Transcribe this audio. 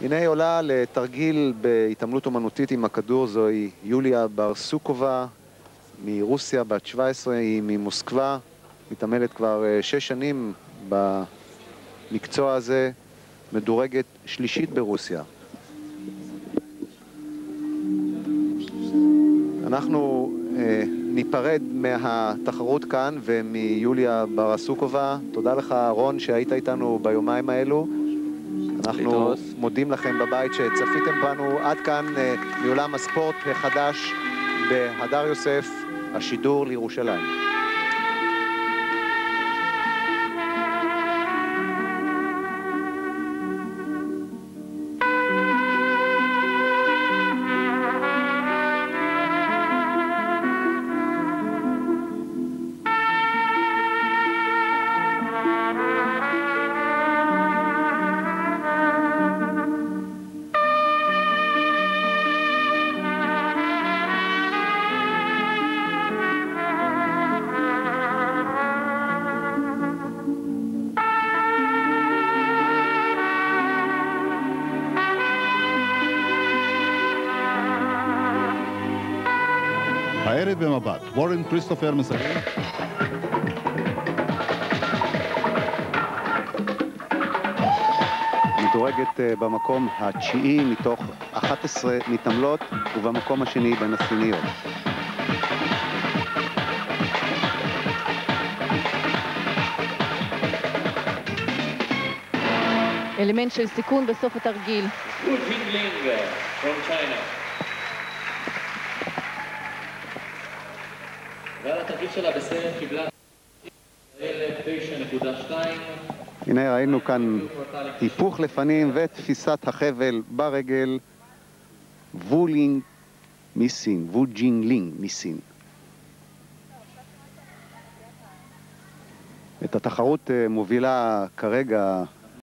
הנה היא עולה לתרגיל בהתעמלות אומנותית עם הכדור, זוהי יוליה ברסוקובה מרוסיה, בת 17, היא ממוסקבה, מתעמלת כבר אה, שש שנים במקצוע הזה, מדורגת שלישית ברוסיה. אנחנו אה, ניפרד מהתחרות כאן ומיוליה ברסוקובה. תודה לך, רון, שהיית איתנו ביומיים האלו. אנחנו. מודים לכם בבית שצפיתם בנו. עד כאן אה, מעולם הספורט החדש בהדר יוסף, השידור לירושלים. הערב במבט, וורן כריסטופר מסיים. מדורגת אה, במקום התשיעי מתוך 11 מתעמלות ובמקום השני בין הסיניות. אלמנט של סיכון בסוף התרגיל. Wu Jingling from China. ועל התרגיל שלה בסרט קיבלה 9.2 הנה ראינו כאן היפוך לפנים ותפיסת החבל ברגל וולינג מסין, ווג'ינגלינג מסין. את התחרות אה, מובילה כרגע